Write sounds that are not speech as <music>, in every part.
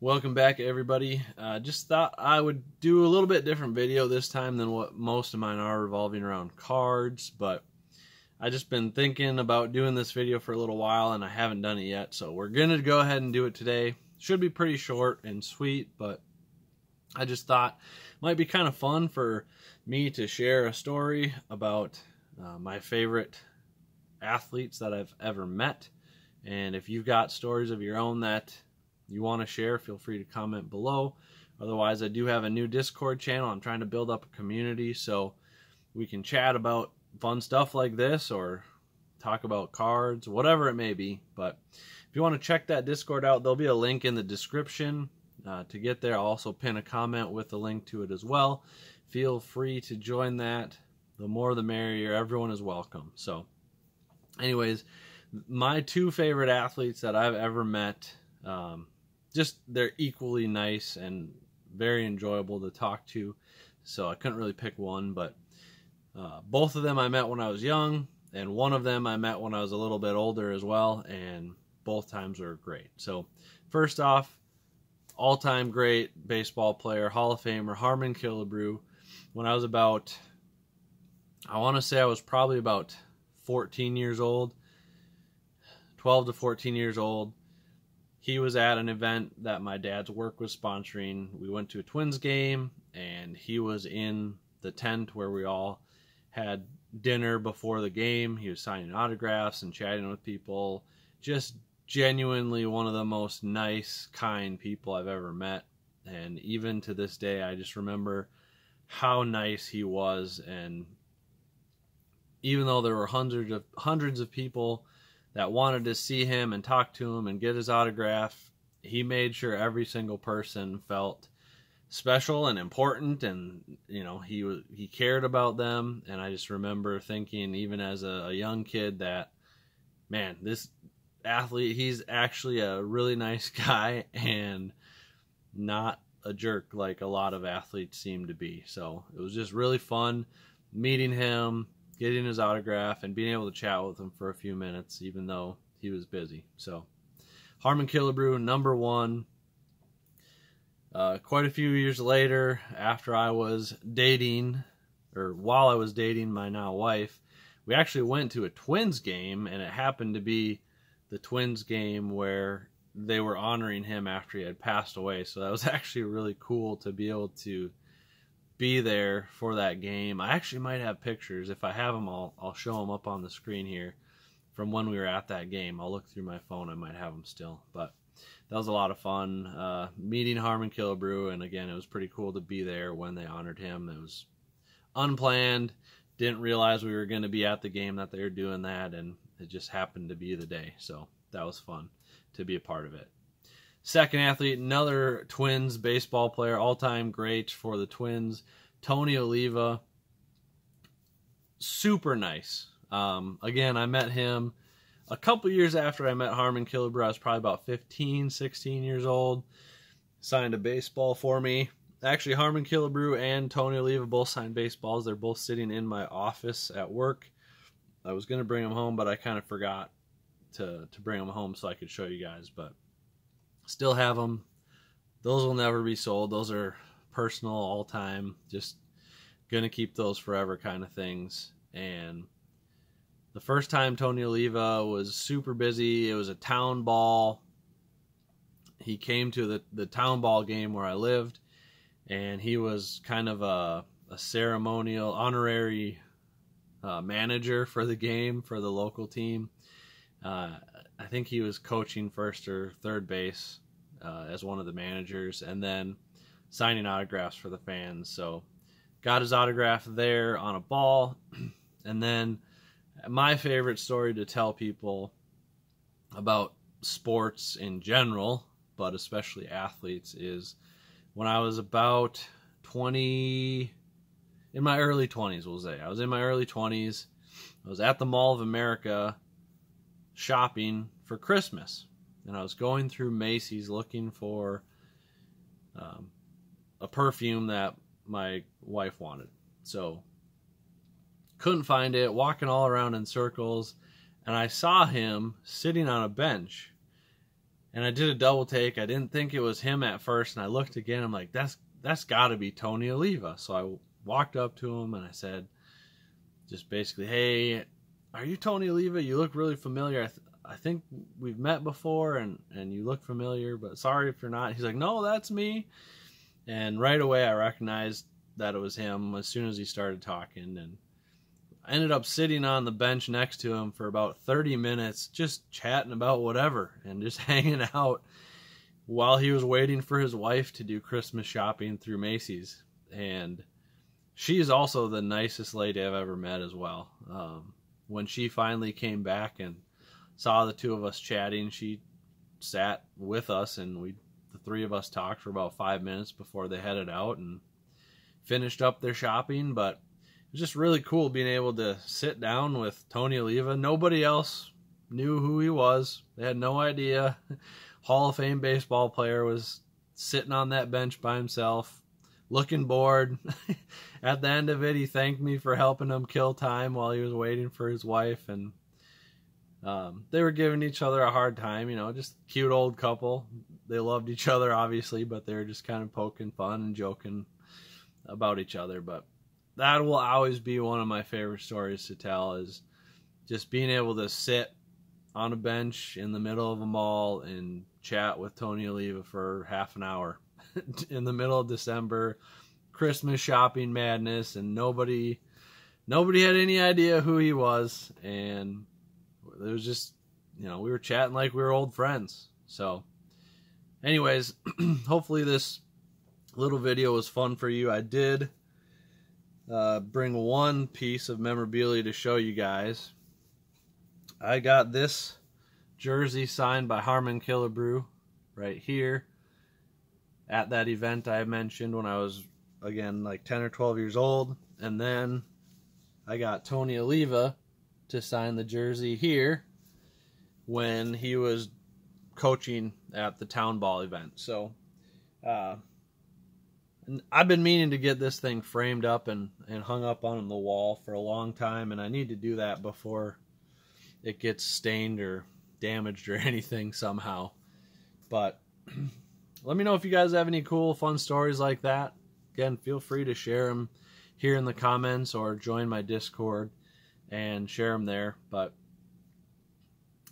Welcome back, everybody. Uh, just thought I would do a little bit different video this time than what most of mine are revolving around cards, but I just been thinking about doing this video for a little while and I haven't done it yet, so we're gonna go ahead and do it today. Should be pretty short and sweet, but I just thought might be kind of fun for me to share a story about uh, my favorite athletes that I've ever met. And if you've got stories of your own that you want to share, feel free to comment below. Otherwise, I do have a new Discord channel. I'm trying to build up a community so we can chat about fun stuff like this or talk about cards, whatever it may be. But if you want to check that Discord out, there'll be a link in the description uh, to get there. I'll also pin a comment with a link to it as well. Feel free to join that. The more the merrier. Everyone is welcome. So, anyways, my two favorite athletes that I've ever met. Um, just they're equally nice and very enjoyable to talk to. So I couldn't really pick one, but uh, both of them I met when I was young, and one of them I met when I was a little bit older as well, and both times were great. So first off, all-time great baseball player, Hall of Famer Harmon Killebrew. When I was about, I want to say I was probably about 14 years old, 12 to 14 years old he was at an event that my dad's work was sponsoring. We went to a Twins game, and he was in the tent where we all had dinner before the game. He was signing autographs and chatting with people. Just genuinely one of the most nice, kind people I've ever met. And even to this day, I just remember how nice he was. And even though there were hundreds of hundreds of people that wanted to see him and talk to him and get his autograph. He made sure every single person felt special and important and you know he was he cared about them and I just remember thinking even as a, a young kid that man this athlete he's actually a really nice <laughs> guy and not a jerk like a lot of athletes seem to be. So it was just really fun meeting him, getting his autograph and being able to chat with him for a few minutes, even though he was busy. So, Harmon Killebrew, number one. Uh, quite a few years later, after I was dating, or while I was dating my now wife, we actually went to a Twins game, and it happened to be the Twins game where they were honoring him after he had passed away. So that was <laughs> actually really cool to be able to be there for that game. I actually might have pictures. If I have them, I'll, I'll show them up on the screen here from when we were at that game. I'll look through my phone. I might have them still. But that was a lot of fun uh, meeting Harmon Killebrew. And again, it was pretty cool to be there when they honored him. It was unplanned. Didn't realize we were going to be at the game that they were doing that. And it just happened to be the day. So that was fun to be a part of it. Second athlete, another Twins baseball player, all time great for the Twins, Tony Oliva. Super nice. Um, again, I met him a couple years after I met Harmon Killebrew. I was probably about 15, 16 years old. Signed a baseball for me. Actually, Harmon Killebrew and Tony Oliva both signed baseballs. They're both sitting in my office at work. I was going to bring them home, but I kind of forgot to, to bring them home so I could show you guys. But Still have them. Those will never be sold. Those are personal, all time. Just gonna keep those forever kind of things. And the first time Tony Oliva was super busy. It was a town ball. He came to the, the town ball game where I lived, and he was kind of a, a ceremonial honorary uh, manager for the game for the local team. Uh, I think he was coaching first or third base uh, as one of the managers, and then signing autographs for the fans. So got his autograph there on a ball, <clears throat> and then my favorite story to tell people about sports in general, but especially athletes, is when I was about 20, in my early 20s, we'll say. I was in my early 20s. I was at the Mall of America shopping for Christmas. And I was going through Macy's looking for um, a perfume that my wife wanted. So couldn't find it, walking all around in circles, and I saw him sitting on a bench. and I did a double take. I didn't think it was him at first, and I looked again. I'm like, that's that's got to be Tony Oliva. So I walked up to him and I said, just basically, hey, are you Tony Oliva? You look really familiar. I, th- I think we've met before, and and you look familiar, but sorry if you're not. He's like, no, that's me. And right away, I recognized that it was him as soon as he started talking, and I ended up sitting on the bench next to him for about 30 minutes, just chatting about whatever and just <laughs> hanging out while he was waiting for his wife to do Christmas shopping through Macy's. And she is also the nicest lady I've ever met as well. Um, when she finally came back and saw the two of us chatting, she sat with us and we, the three of us talked for about five minutes before they headed out and finished up their shopping. But it was just really cool being able to sit down with Tony Oliva. Nobody else knew who he was. They had no idea. <laughs> Hall of Fame baseball player was sitting on that bench by himself, looking bored. <laughs> At the end of it, he thanked me for helping him kill time while he was waiting for his wife, and um, they were giving each other a hard time. You know, just cute old couple. They loved each other, obviously, but they were just kind of poking fun and joking about each other. But that will always be one of my favorite stories to tell is just being able to sit on a bench in the middle of a mall and chat with Tony Oliva for half an hour <laughs> in the middle of December, Christmas shopping madness, and nobody nobody had any idea who he was, and it was just you know we were chatting like we were old friends. So, anyways, <clears throat> hopefully this little video was fun for you. I did uh, bring one piece of memorabilia to show you guys. I got this jersey signed by Harmon Killebrew right here at that event I mentioned when I was, again, like 10 or 12 years old. And then I got Tony Oliva to sign the jersey here when he was coaching at the town ball event. So, uh, I've been meaning to get this thing framed up and, and hung up on the wall for a long time, and I need to do that before it gets stained or damaged or <laughs> anything somehow. But <clears throat> let me know if you guys have any cool, fun stories like that. Again, feel free to share them here in the comments or join my Discord and share them there. But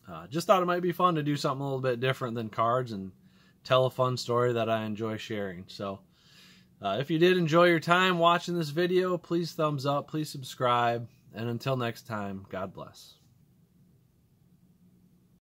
uh, just thought it might be fun to do something a little bit different than cards and tell a fun story that I enjoy sharing. So, uh, if you did enjoy your time watching this video, please thumbs up, please subscribe, and until next time, God bless.